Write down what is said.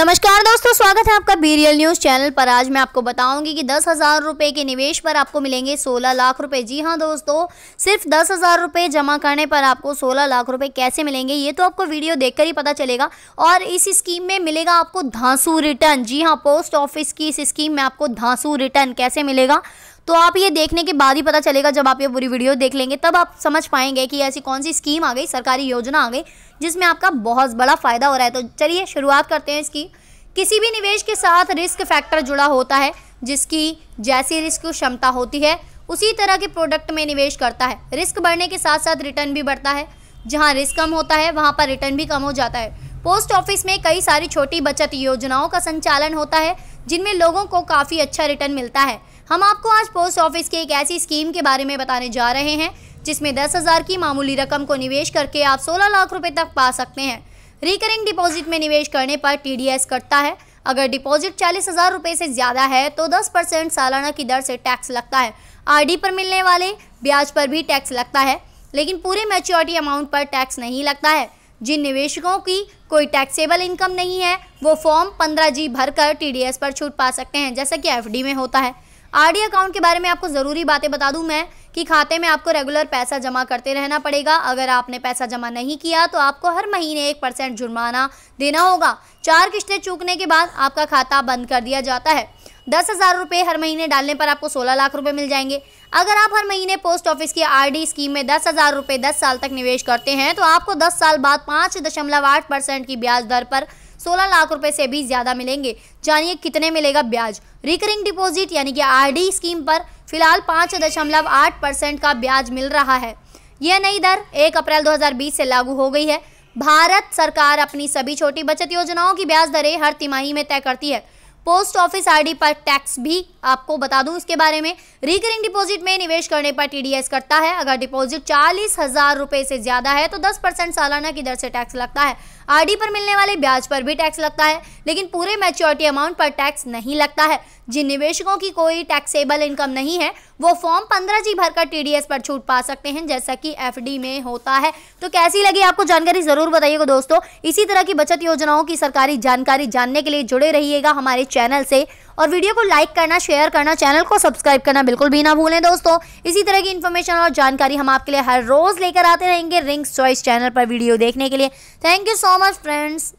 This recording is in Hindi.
नमस्कार दोस्तों, स्वागत है आपका बी बीरियल न्यूज़ चैनल पर। आज मैं आपको बताऊँगी कि दस हज़ार रुपये के निवेश पर आपको मिलेंगे सोलह लाख रुपए। जी हाँ दोस्तों, सिर्फ़ दस हज़ार रुपये जमा करने पर आपको सोलह लाख रुपए कैसे मिलेंगे, ये तो आपको वीडियो देखकर ही पता चलेगा। और इस स्कीम में मिलेगा आपको धांसू रिटर्न। जी हाँ पोस्ट ऑफ़िस की इस स्कीम में आपको धांसू रिटर्न कैसे मिलेगा तो आप ये देखने के बाद ही पता चलेगा। जब आप ये पूरी वीडियो देख लेंगे, तब आप समझ पाएँगे कि ऐसी कौन सी स्कीम आ गई, सरकारी योजना आ गई जिसमें आपका बहुत बड़ा फ़ायदा हो रहा है। तो चलिए शुरुआत करते हैं इसकी। किसी भी निवेश के साथ रिस्क फैक्टर जुड़ा होता है, जिसकी जैसी रिस्क क्षमता होती है, उसी तरह के प्रोडक्ट में निवेश करता है। रिस्क बढ़ने के साथ साथ रिटर्न भी बढ़ता है। जहाँ रिस्क कम होता है, वहाँ पर रिटर्न भी कम हो जाता है। पोस्ट ऑफ़िस में कई सारी छोटी बचत योजनाओं का संचालन होता है, जिनमें लोगों को काफ़ी अच्छा रिटर्न मिलता है। हम आपको आज पोस्ट ऑफ़िस की एक ऐसी स्कीम के बारे में बताने जा रहे हैं जिसमें दस हज़ार की मामूली रकम को निवेश करके आप सोलह लाख रुपए तक पा सकते हैं। रिकरिंग डिपॉजिट में निवेश करने पर टीडीएस कटता है। अगर डिपॉजिट चालीस हज़ार रुपये से ज़्यादा है तो दस परसेंट सालाना की दर से टैक्स लगता है। आरडी पर मिलने वाले ब्याज पर भी टैक्स लगता है, लेकिन पूरे मैच्योरिटी अमाउंट पर टैक्स नहीं लगता है। जिन निवेशकों की कोई टैक्सेबल इनकम नहीं है, वो फॉर्म पंद्रह जी भरकर टीडीएस पर छूट पा सकते हैं, जैसा कि एफडी में होता है। आरडी अकाउंट के बारे में आपको ज़रूरी बातें बता दूँ मैं कि खाते में आपको रेगुलर पैसा जमा करते रहना पड़ेगा। अगर आपने पैसा जमा नहीं किया तो आपको हर महीने एक परसेंट जुर्माना देना होगा। चार किश्तें चूकने के बाद आपका खाता बंद कर दिया जाता है। दस हज़ार रुपये हर महीने डालने पर आपको सोलह लाख रुपए मिल जाएँगे। अगर आप हर महीने पोस्ट ऑफ़िस की आरडी स्कीम में दस हज़ार रुपये दस साल तक निवेश करते हैं तो आपको दस साल बाद पाँच दशमलव आठ परसेंट की ब्याज दर पर सोलह लाख रुपए से भी ज़्यादा मिलेंगे। जानिए कितने मिलेगा ब्याज। रिकरिंग डिपॉजिट यानी कि आरडी स्कीम पर फ़िलहाल पाँच दशमलव आठ परसेंट का ब्याज मिल रहा है। यह नई दर एक अप्रैल 2020 से लागू हो गई है। भारत सरकार अपनी सभी छोटी बचत योजनाओं की ब्याज दरें हर तिमाही में तय करती है। पोस्ट ऑफ़िस आरडी पर टैक्स भी आपको बता दूँ इसके बारे में। रिकरिंग डिपॉजिट में निवेश करने पर टीडीएस करता है। अगर डिपॉजिट चालीस हज़ार रुपए से ज़्यादा है तो दस परसेंट सालाना की दर से टैक्स लगता है। आरडी पर मिलने वाले ब्याज पर भी टैक्स लगता है। लेकिन पूरे मैच्योरिटी अमाउंट पर टैक्स नहीं लगता है। जिन निवेशकों की कोई टैक्सेबल इनकम नहीं है, वो फॉर्म पंद्रह जी भरकर टीडीएस पर छूट पा सकते हैं, जैसा कि एफडी में होता है। तो कैसी लगी आपको जानकारी ज़रूर बताइएगा दोस्तों। इसी तरह की बचत योजनाओं की सरकारी जानकारी जानने के लिए जुड़े रहिएगा हमारे चैनल से। और वीडियो को लाइक करना शेयर करना चैनल को सब्सक्राइब करना बिल्कुल भी ना भूलें दोस्तों। इसी तरह की इन्फॉर्मेशन और जानकारी हम आपके लिए हर रोज लेकर आते रहेंगे। रिंग्स चॉइस चैनल पर वीडियो देखने के लिए। Thank you so much friends